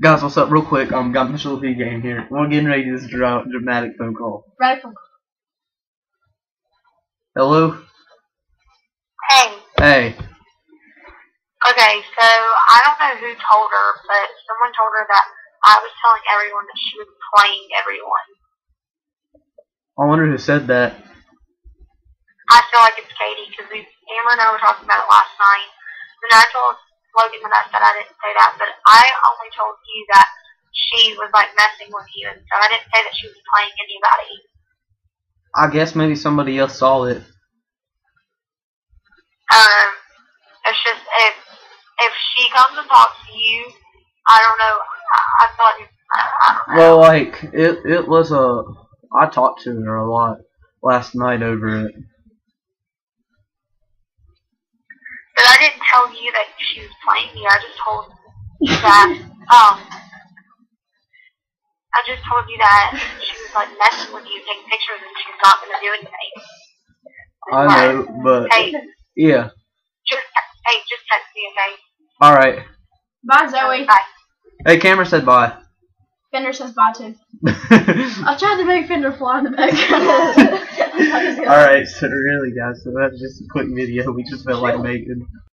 Guys, what's up? Real quick, um, got Mitchell P game here. We're getting ready to this dra- dramatic phone call. Radical. Hello? Hey, Hey. okay, so I don't know who told her, but someone told her that I was telling everyone that she was playing everyone. I wonder who said that. I feel like it's Katie because we, Amber and I were talking about it last night. And I told Logan that I said I didn't say that, but I only told you that she was like messing with you and stuff. I didn't say that she was playing anybody. I guess maybe somebody else saw it. Um, it's just if if she comes and talks to you, I don't know. I, I feel like I, I don't know. Well, like, it, it was a. I talked to her a lot last night over it. But I didn't tell you that she was playing me. I just told you that. Um, I just told you that she was like messing with you, taking pictures, and she's not gonna do anything. I know, but. Hey, Yeah. just hey, just text me, okay? Alright. Bye, Zoe. Bye. Hey, Cameron said bye. Fender says bye too. I tried to make Fender fly in the background. Alright, so really, guys, so that's just a quick video we just felt like making.